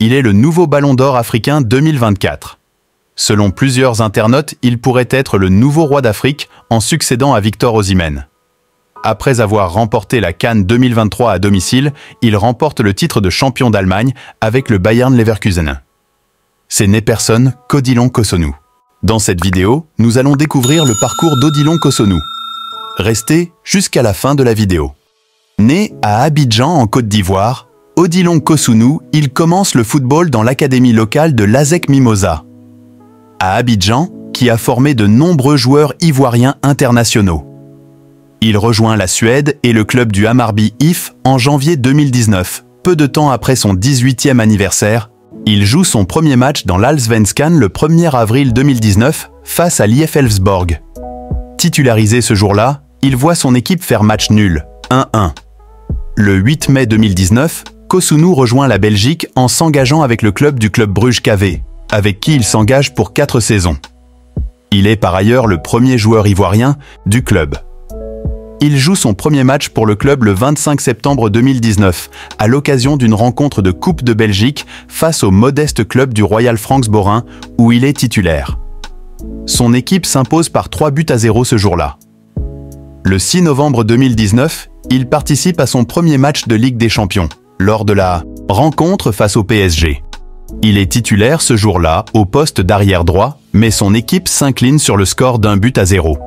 il est le nouveau ballon d'or africain 2024. Selon plusieurs internautes, il pourrait être le nouveau roi d'Afrique en succédant à Victor Osimhen. Après avoir remporté la Cannes 2023 à domicile, il remporte le titre de champion d'Allemagne avec le Bayern Leverkusen. C'est né personne qu'Odilon Kosonou. Dans cette vidéo, nous allons découvrir le parcours d'Odilon Kosonou. Restez jusqu'à la fin de la vidéo. Né à Abidjan en Côte d'Ivoire, Odilon Kosunou, il commence le football dans l'académie locale de l'ASEC Mimosa. À Abidjan, qui a formé de nombreux joueurs ivoiriens internationaux. Il rejoint la Suède et le club du Hammarby IF en janvier 2019. Peu de temps après son 18e anniversaire, il joue son premier match dans l'Allsvenskan le 1er avril 2019 face à l'IF Elfsborg. Titularisé ce jour-là, il voit son équipe faire match nul, 1-1. Le 8 mai 2019, Kosunu rejoint la Belgique en s'engageant avec le club du club Bruges KV, avec qui il s'engage pour 4 saisons. Il est par ailleurs le premier joueur ivoirien du club. Il joue son premier match pour le club le 25 septembre 2019, à l'occasion d'une rencontre de Coupe de Belgique face au modeste club du Royal Franks-Borin, où il est titulaire. Son équipe s'impose par 3 buts à 0 ce jour-là. Le 6 novembre 2019, il participe à son premier match de Ligue des Champions, lors de la rencontre face au PSG. Il est titulaire ce jour-là au poste d'arrière droit, mais son équipe s'incline sur le score d'un but à zéro.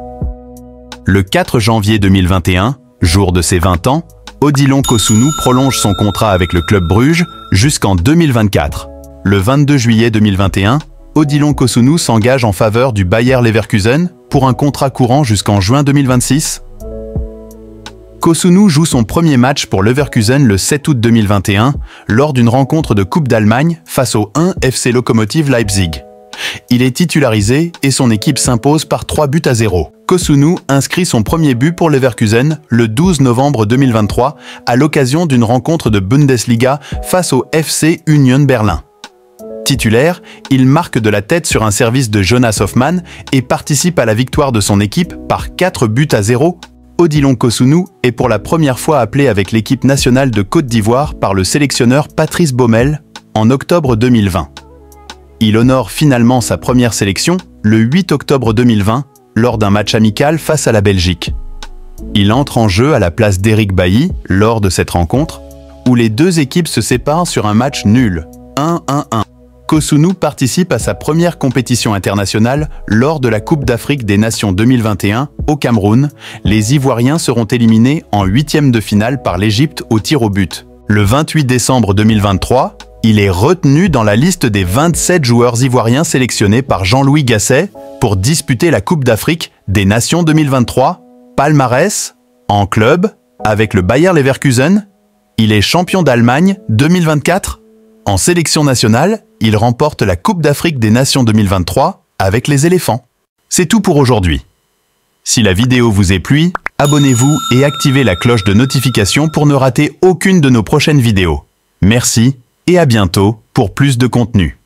Le 4 janvier 2021, jour de ses 20 ans, Odilon Kosunou prolonge son contrat avec le club Bruges jusqu'en 2024. Le 22 juillet 2021, Odilon Kosunou s'engage en faveur du Bayer Leverkusen pour un contrat courant jusqu'en juin 2026. Kosunou joue son premier match pour Leverkusen le 7 août 2021 lors d'une rencontre de Coupe d'Allemagne face au 1 FC Lokomotiv Leipzig. Il est titularisé et son équipe s'impose par 3 buts à 0. Kosunu inscrit son premier but pour Leverkusen le 12 novembre 2023 à l'occasion d'une rencontre de Bundesliga face au FC Union Berlin. Titulaire, il marque de la tête sur un service de Jonas Hoffmann et participe à la victoire de son équipe par 4 buts à 0. Odilon Kosunu est pour la première fois appelé avec l'équipe nationale de Côte d'Ivoire par le sélectionneur Patrice Baumel en octobre 2020. Il honore finalement sa première sélection le 8 octobre 2020 lors d'un match amical face à la Belgique. Il entre en jeu à la place d'Éric Bailly lors de cette rencontre où les deux équipes se séparent sur un match nul, 1-1-1. Kosunu participe à sa première compétition internationale lors de la Coupe d'Afrique des Nations 2021 au Cameroun. Les Ivoiriens seront éliminés en huitième de finale par l'Égypte au tir au but. Le 28 décembre 2023, il est retenu dans la liste des 27 joueurs ivoiriens sélectionnés par Jean-Louis Gasset pour disputer la Coupe d'Afrique des Nations 2023, palmarès, en club, avec le Bayer Leverkusen. Il est champion d'Allemagne 2024. En sélection nationale, il remporte la Coupe d'Afrique des Nations 2023 avec les éléphants. C'est tout pour aujourd'hui. Si la vidéo vous est plu, abonnez-vous et activez la cloche de notification pour ne rater aucune de nos prochaines vidéos. Merci et à bientôt pour plus de contenu.